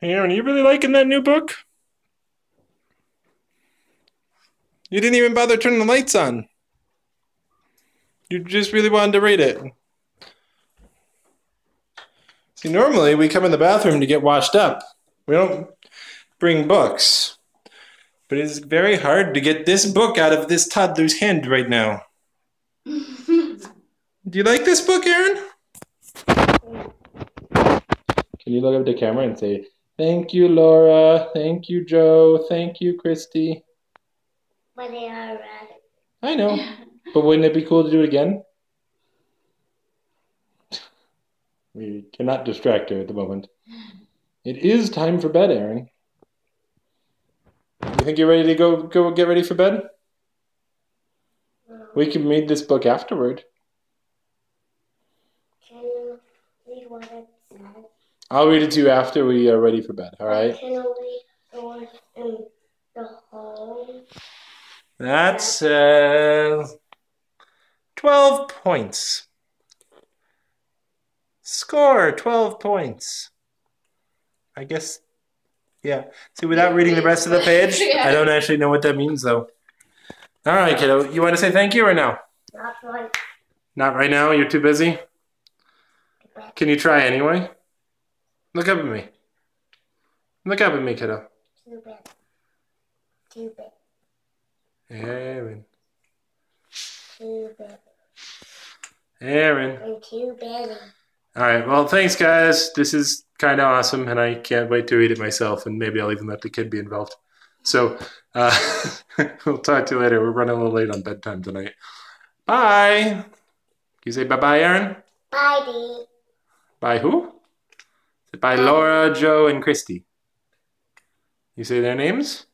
Hey, Aeryn, are you really liking that new book? You didn't even bother turning the lights on. You just really wanted to read it. See, normally we come in the bathroom to get washed up. We don't bring books. But it's very hard to get this book out of this toddler's hand right now. Do you like this book, Aeryn? Can you look up the camera and say, Thank you, Laura. Thank you, Joe. Thank you, Kristy. But they are red. I know. But wouldn't it be cool to do it again? We cannot distract her at the moment. It is time for bed, Aeryn. You think you're ready to go go get ready for bed? We can read this book afterward. Can you read what it says? I'll read it to you after we are ready for bed, all right? Can you read in the hole? That says 12 points. Score 12 points. I guess, yeah. See, without reading the rest of the page, I don't actually know what that means, though. All right, kiddo. You want to say thank you or no? Not right. Not right now. You're too busy. Can you try anyway? Look up at me. Look up at me, kiddo. Too bad. Aeryn. Bad. Aeryn. I'm too. All right. Well, thanks, guys. This is kind of awesome, and I can't wait to read it myself. And maybe I'll even let the kid be involved. So uh, we'll talk to you later. We're running a little late on bedtime tonight. Bye. Can you say bye bye, Aeryn? Bye, Dee. Bye who? Say bye, Laura, Joe, and Kristy. You say their names?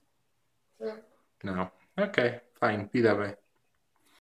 No. No. Okay. Fine. Be that way.